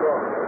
Lord.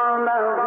Oh no.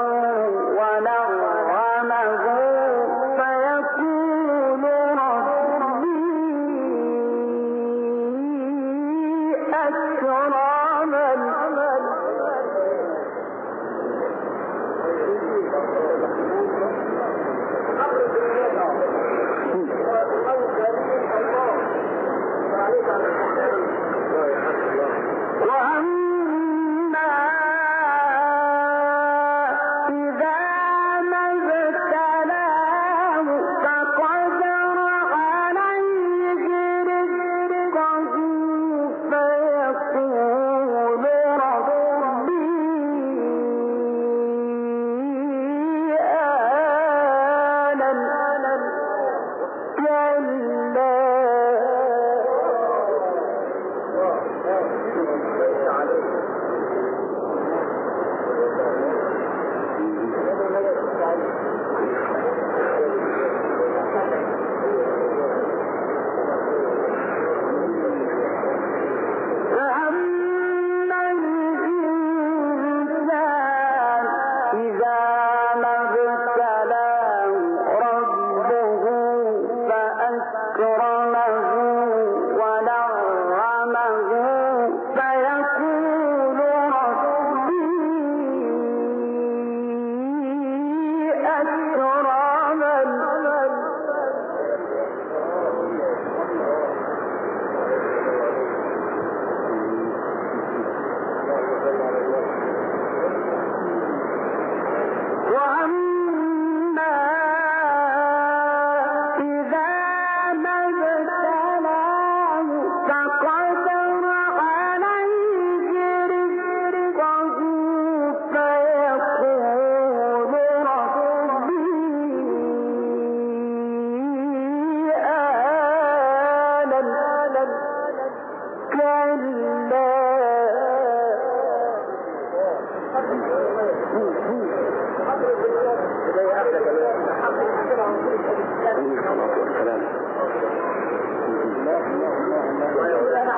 ويقول أنا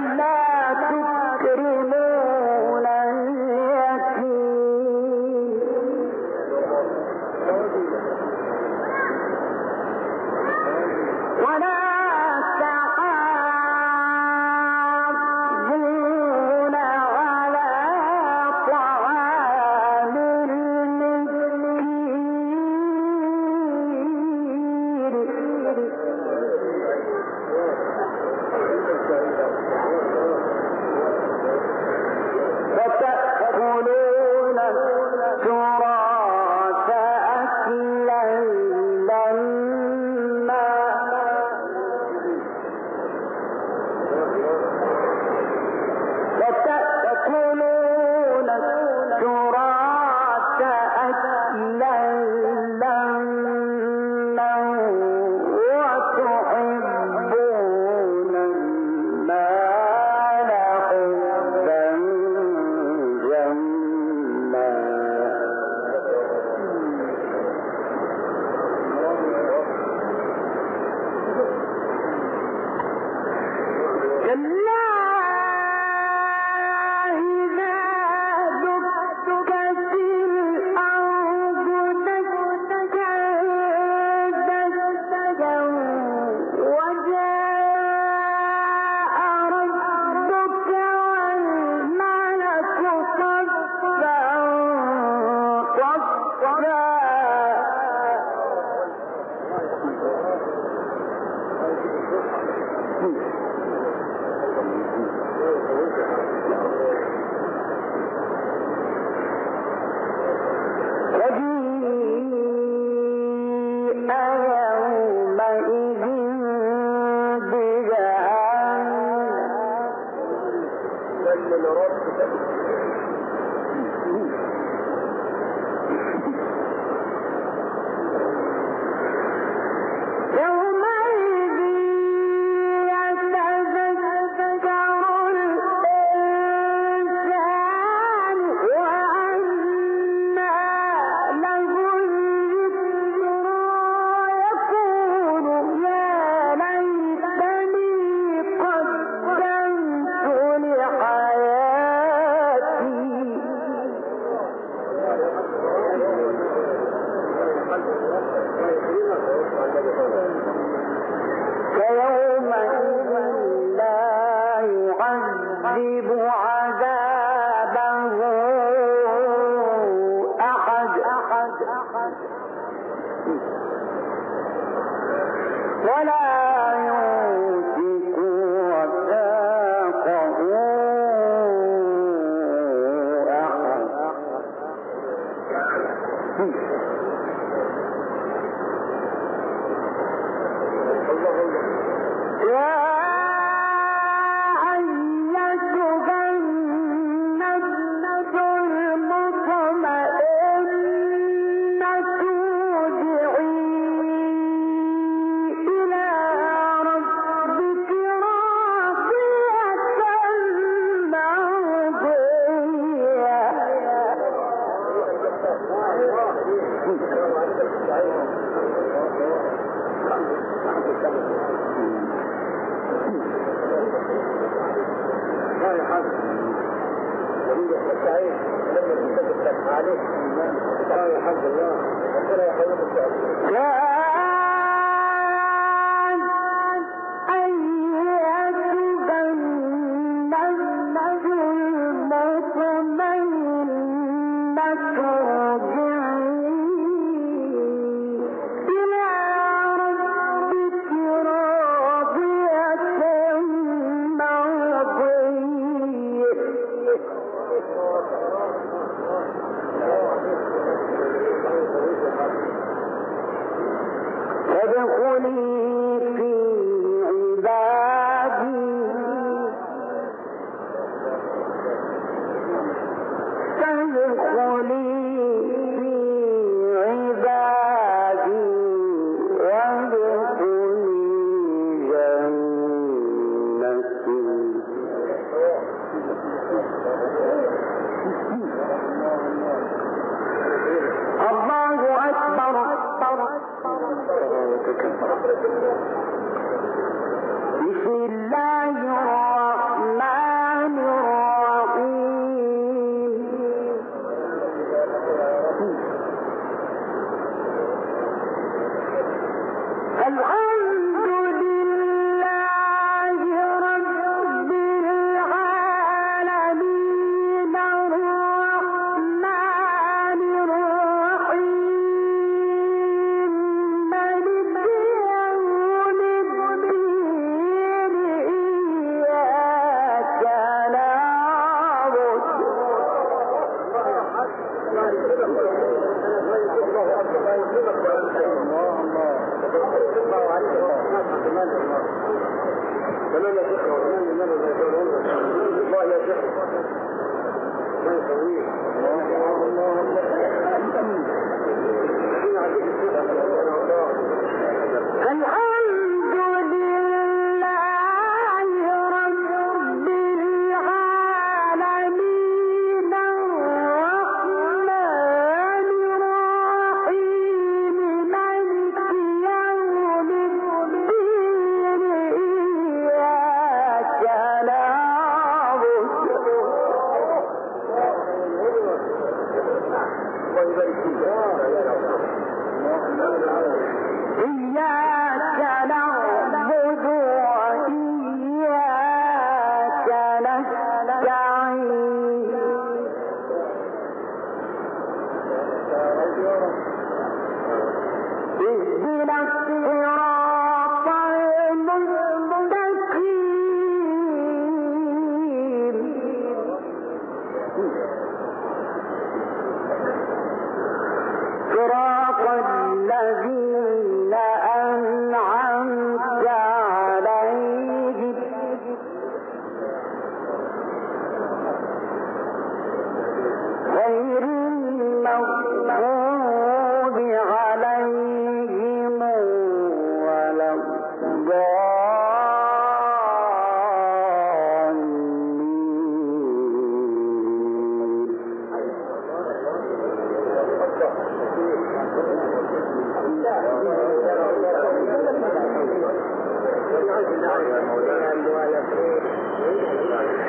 الله الحرب الحمد لله.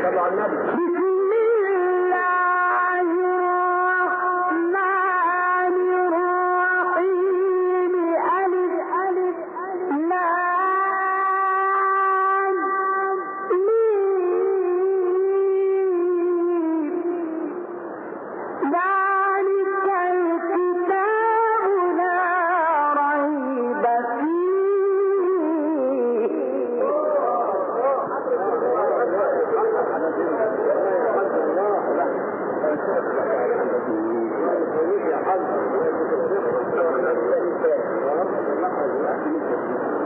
طبعا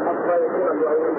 حتى يكون بعيد